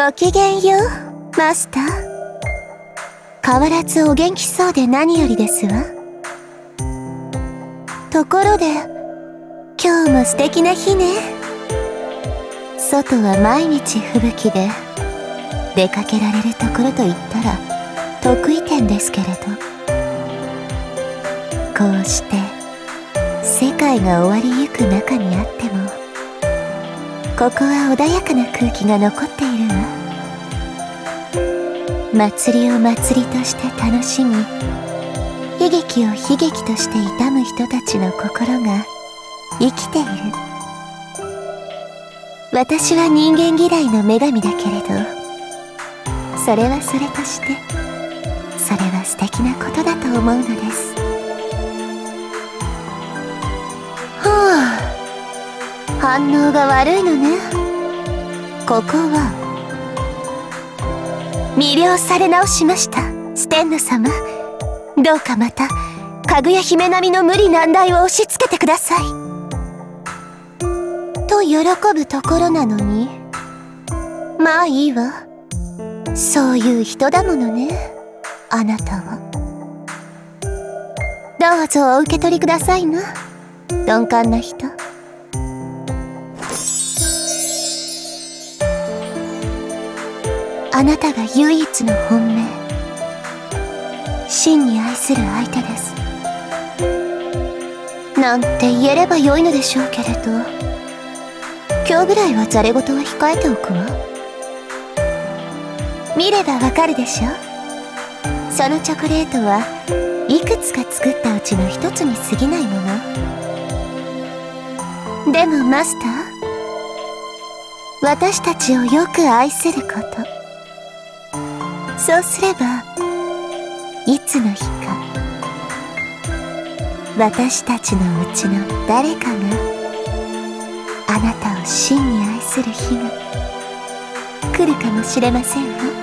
ごきげんよう、マスター。変わらずお元気そうで何よりですわ。ところで、今日も素敵な日ね。外は毎日吹雪で、出かけられるところといったら得意点ですけれど。こうして、世界が終わりゆく中にあっても、ここは穏やかな空気が残っているわ祭りを祭りとして楽しみ悲劇を悲劇として悼む人たちの心が生きている。私は人間嫌いの女神だけれどそれはそれとしてそれは素敵なことだと思うのです。はあ反応が悪いのね。ここは魅了され直しました。ステンヌ様。どうかまたかぐや姫並みの無理難題を押し付けてください。と喜ぶところなのに。まあいいわ。そういう人だものね。あなたは。どうぞお受け取りくださいな。鈍感な人。あなたが唯一の本命。真に愛する相手です。なんて言えればよいのでしょうけれど。今日ぐらいはざれ言は控えておくわ。見ればわかるでしょ。そのチョコレートはいくつか作ったうちの一つに過ぎないもの。でもマスター私たちをよく愛すること。そうすればいつの日か私たちのうちの誰かがあなたを真に愛する日が来るかもしれませんわ。